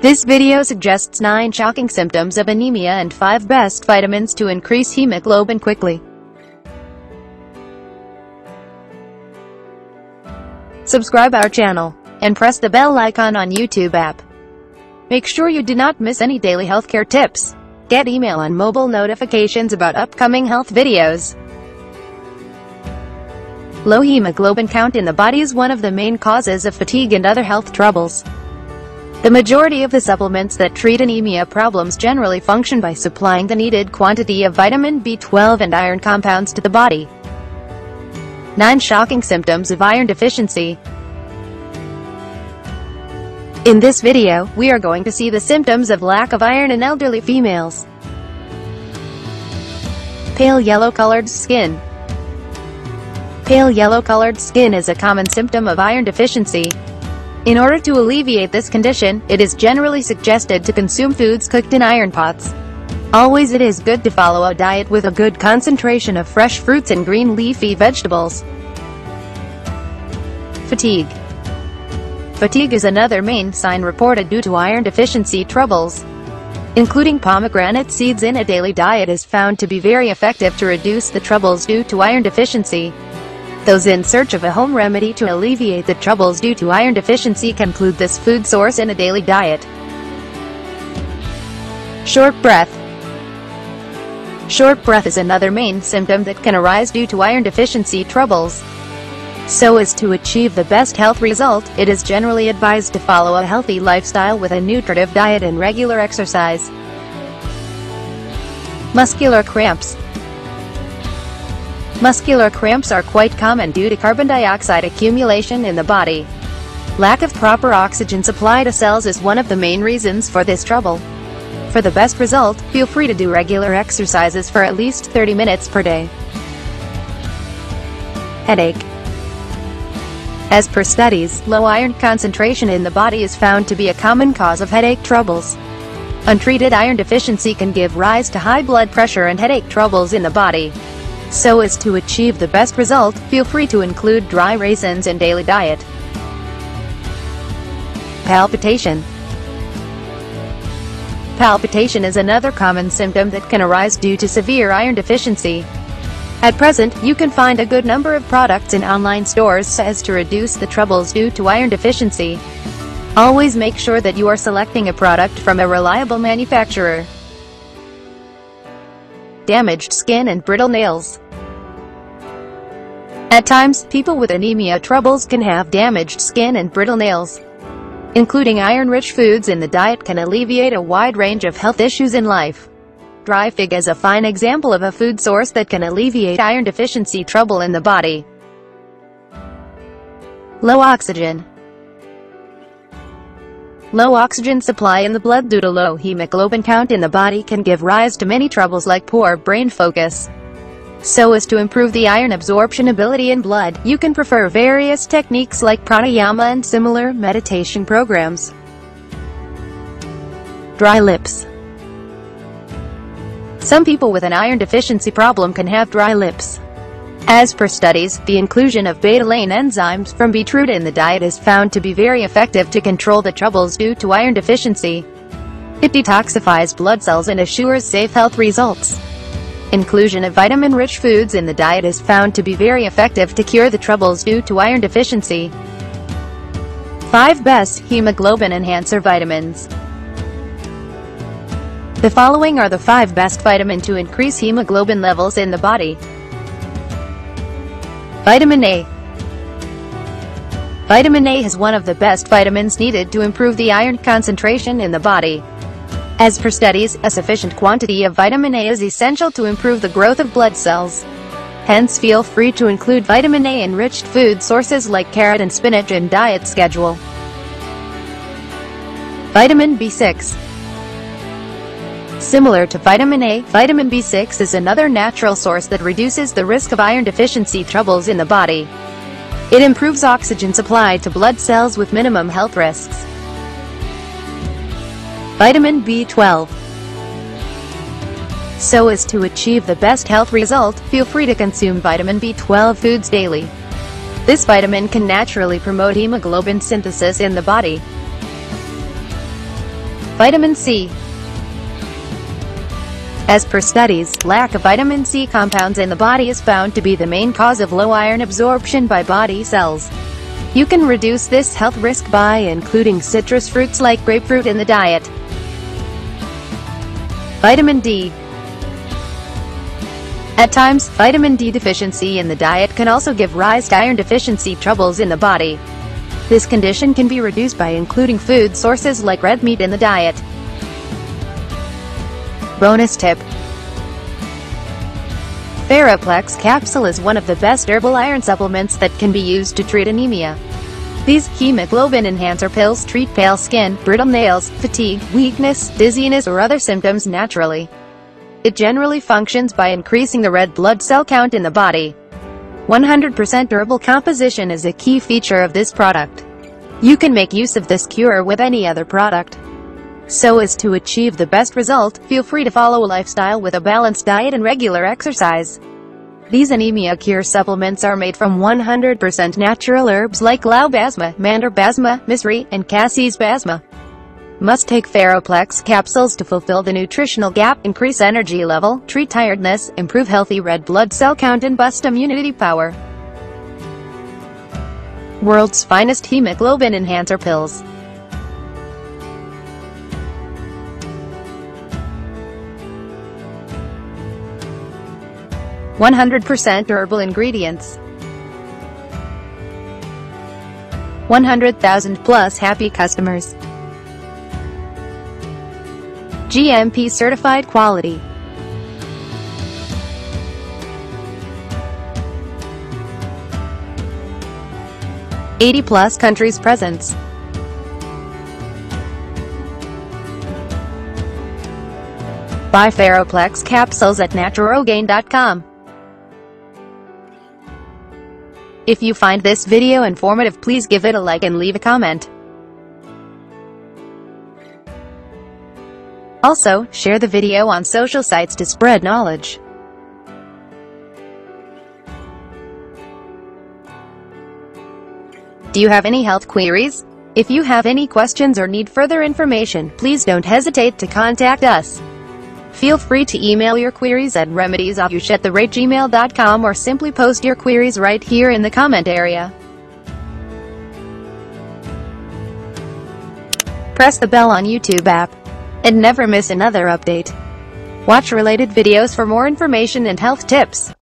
This video suggests 9 shocking symptoms of anemia and 5 best vitamins to increase hemoglobin quickly. Subscribe our channel, and press the bell icon on YouTube app. Make sure you do not miss any daily healthcare tips. Get email and mobile notifications about upcoming health videos. Low hemoglobin count in the body is one of the main causes of fatigue and other health troubles. The majority of the supplements that treat anemia problems generally function by supplying the needed quantity of vitamin B12 and iron compounds to the body. 9 Shocking Symptoms of Iron Deficiency In this video, we are going to see the symptoms of lack of iron in elderly females. Pale yellow-colored skin Pale yellow-colored skin is a common symptom of iron deficiency. In order to alleviate this condition, it is generally suggested to consume foods cooked in iron pots. Always it is good to follow a diet with a good concentration of fresh fruits and green leafy vegetables. Fatigue Fatigue is another main sign reported due to iron deficiency troubles. Including pomegranate seeds in a daily diet is found to be very effective to reduce the troubles due to iron deficiency. Those in search of a home remedy to alleviate the troubles due to iron deficiency can include this food source in a daily diet. Short breath Short breath is another main symptom that can arise due to iron deficiency troubles. So as to achieve the best health result, it is generally advised to follow a healthy lifestyle with a nutritive diet and regular exercise. Muscular cramps Muscular cramps are quite common due to carbon dioxide accumulation in the body. Lack of proper oxygen supply to cells is one of the main reasons for this trouble. For the best result, feel free to do regular exercises for at least 30 minutes per day. Headache As per studies, low iron concentration in the body is found to be a common cause of headache troubles. Untreated iron deficiency can give rise to high blood pressure and headache troubles in the body. So as to achieve the best result, feel free to include dry raisins in daily diet. Palpitation Palpitation is another common symptom that can arise due to severe iron deficiency. At present, you can find a good number of products in online stores so as to reduce the troubles due to iron deficiency. Always make sure that you are selecting a product from a reliable manufacturer damaged skin and brittle nails. At times, people with anemia troubles can have damaged skin and brittle nails. Including iron-rich foods in the diet can alleviate a wide range of health issues in life. Dry fig is a fine example of a food source that can alleviate iron deficiency trouble in the body. Low oxygen Low oxygen supply in the blood due to low hemoglobin count in the body can give rise to many troubles like poor brain focus. So as to improve the iron absorption ability in blood, you can prefer various techniques like pranayama and similar meditation programs. Dry lips Some people with an iron deficiency problem can have dry lips. As per studies, the inclusion of beta-lactam enzymes from beetroot in the diet is found to be very effective to control the troubles due to iron deficiency. It detoxifies blood cells and assures safe health results. Inclusion of vitamin-rich foods in the diet is found to be very effective to cure the troubles due to iron deficiency. 5 Best Hemoglobin Enhancer Vitamins The following are the 5 best vitamin to increase hemoglobin levels in the body. Vitamin A Vitamin A is one of the best vitamins needed to improve the iron concentration in the body. As per studies, a sufficient quantity of vitamin A is essential to improve the growth of blood cells. Hence feel free to include vitamin A-enriched food sources like carrot and spinach in diet schedule. Vitamin B6 Similar to vitamin A, vitamin B6 is another natural source that reduces the risk of iron deficiency troubles in the body. It improves oxygen supply to blood cells with minimum health risks. Vitamin B12 So as to achieve the best health result, feel free to consume vitamin B12 foods daily. This vitamin can naturally promote hemoglobin synthesis in the body. Vitamin C As per studies, lack of vitamin C compounds in the body is found to be the main cause of low iron absorption by body cells. You can reduce this health risk by including citrus fruits like grapefruit in the diet. Vitamin D At times, vitamin D deficiency in the diet can also give rise to iron deficiency troubles in the body. This condition can be reduced by including food sources like red meat in the diet. Bonus tip Feroplex capsule is one of the best herbal iron supplements that can be used to treat anemia. These hemoglobin enhancer pills treat pale skin, brittle nails, fatigue, weakness, dizziness or other symptoms naturally. It generally functions by increasing the red blood cell count in the body. 100% herbal composition is a key feature of this product. You can make use of this cure with any other product. So as to achieve the best result, feel free to follow a lifestyle with a balanced diet and regular exercise. These anemia cure supplements are made from 100% natural herbs like Laubasma, Mandarbasma, Misri, and Cassis basma. Must take Feroplex capsules to fulfill the nutritional gap, increase energy level, treat tiredness, improve healthy red blood cell count and boost immunity power. World's finest hemoglobin enhancer pills. 100% herbal ingredients. 100,000 plus happy customers. GMP certified quality. Eighty plus countries presence. Buy Feroplex capsules at naturogain.com. If you find this video informative please give it a like and leave a comment. Also, share the video on social sites to spread knowledge. Do you have any health queries? If you have any questions or need further information, please don't hesitate to contact us. Feel free to email your queries at remediesayush at or simply post your queries right here in the comment area. Press the bell on YouTube app and never miss another update. Watch related videos for more information and health tips.